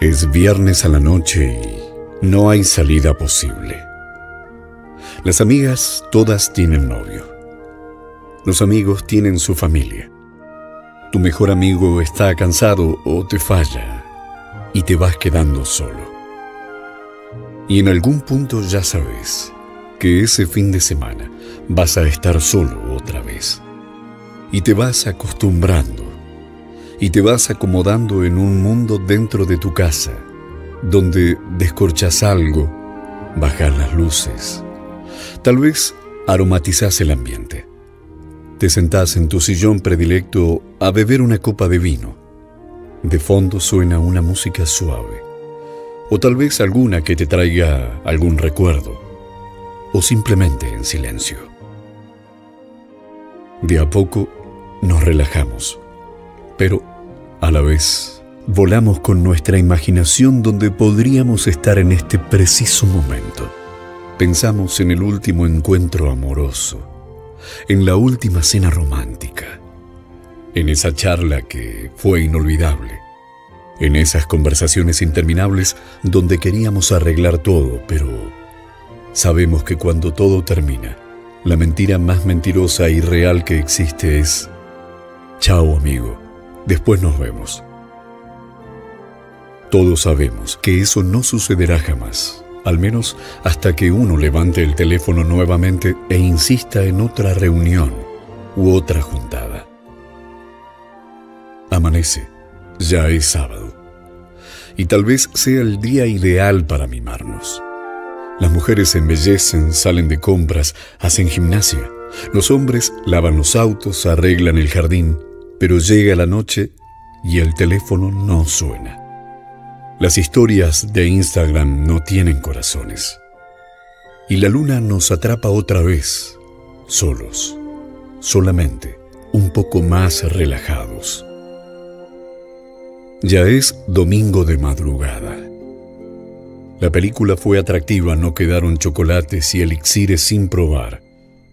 Es viernes a la noche y no hay salida posible. Las amigas todas tienen novio. Los amigos tienen su familia. Tu mejor amigo está cansado o te falla y te vas quedando solo. Y en algún punto ya sabes que ese fin de semana vas a estar solo otra vez. Y te vas acostumbrando y te vas acomodando en un mundo dentro de tu casa, donde descorchas algo, bajas las luces, tal vez aromatizas el ambiente. Te sentás en tu sillón predilecto a beber una copa de vino. De fondo suena una música suave, o tal vez alguna que te traiga algún recuerdo, o simplemente en silencio. De a poco nos relajamos, pero a la vez, volamos con nuestra imaginación donde podríamos estar en este preciso momento. Pensamos en el último encuentro amoroso, en la última cena romántica, en esa charla que fue inolvidable, en esas conversaciones interminables donde queríamos arreglar todo, pero sabemos que cuando todo termina, la mentira más mentirosa y real que existe es, chao amigo Después nos vemos. Todos sabemos que eso no sucederá jamás, al menos hasta que uno levante el teléfono nuevamente e insista en otra reunión u otra juntada. Amanece, ya es sábado, y tal vez sea el día ideal para mimarnos. Las mujeres se embellecen, salen de compras, hacen gimnasia. Los hombres lavan los autos, arreglan el jardín, pero llega la noche y el teléfono no suena. Las historias de Instagram no tienen corazones. Y la luna nos atrapa otra vez, solos, solamente, un poco más relajados. Ya es domingo de madrugada. La película fue atractiva, no quedaron chocolates y elixires sin probar,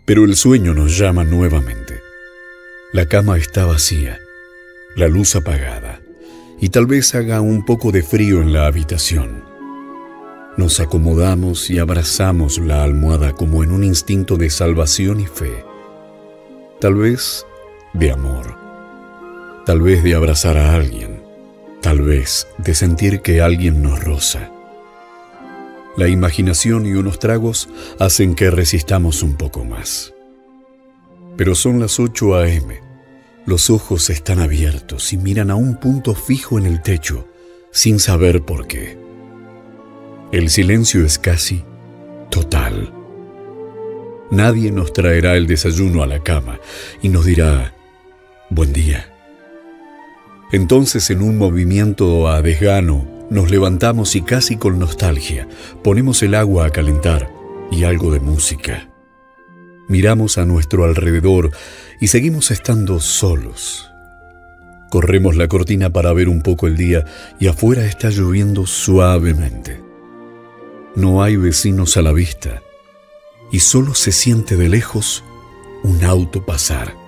pero el sueño nos llama nuevamente. La cama está vacía, la luz apagada, y tal vez haga un poco de frío en la habitación. Nos acomodamos y abrazamos la almohada como en un instinto de salvación y fe. Tal vez de amor, tal vez de abrazar a alguien, tal vez de sentir que alguien nos roza. La imaginación y unos tragos hacen que resistamos un poco más pero son las 8 a.m. Los ojos están abiertos y miran a un punto fijo en el techo, sin saber por qué. El silencio es casi total. Nadie nos traerá el desayuno a la cama y nos dirá, buen día. Entonces, en un movimiento a desgano, nos levantamos y casi con nostalgia ponemos el agua a calentar y algo de música. Miramos a nuestro alrededor y seguimos estando solos. Corremos la cortina para ver un poco el día y afuera está lloviendo suavemente. No hay vecinos a la vista y solo se siente de lejos un auto pasar.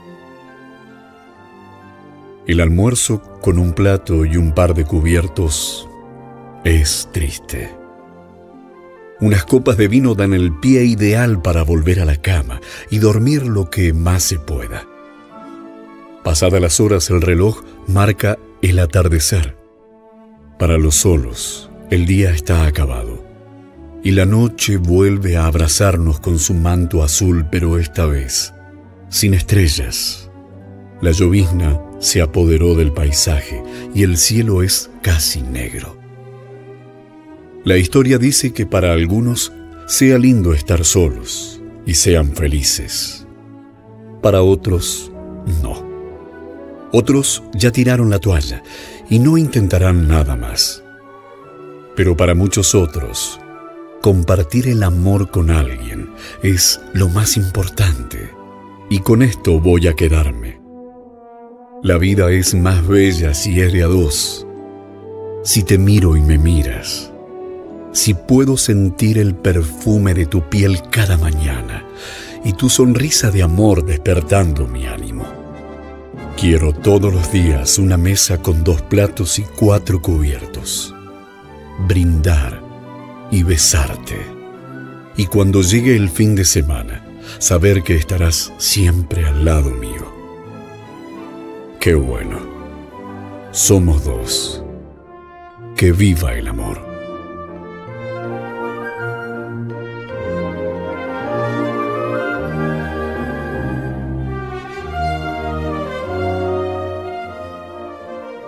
El almuerzo con un plato y un par de cubiertos es triste. Unas copas de vino dan el pie ideal para volver a la cama y dormir lo que más se pueda. Pasadas las horas el reloj marca el atardecer. Para los solos, el día está acabado y la noche vuelve a abrazarnos con su manto azul, pero esta vez sin estrellas. La llovizna se apoderó del paisaje y el cielo es casi negro. La historia dice que para algunos sea lindo estar solos y sean felices. Para otros, no. Otros ya tiraron la toalla y no intentarán nada más. Pero para muchos otros, compartir el amor con alguien es lo más importante. Y con esto voy a quedarme. La vida es más bella si es de a dos. Si te miro y me miras si puedo sentir el perfume de tu piel cada mañana y tu sonrisa de amor despertando mi ánimo. Quiero todos los días una mesa con dos platos y cuatro cubiertos. brindar y besarte. Y cuando llegue el fin de semana, saber que estarás siempre al lado mío. Qué bueno. Somos dos. Que viva el amor.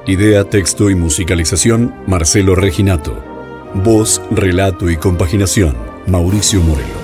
Idea, texto y musicalización, Marcelo Reginato. Voz, relato y compaginación, Mauricio Morelo.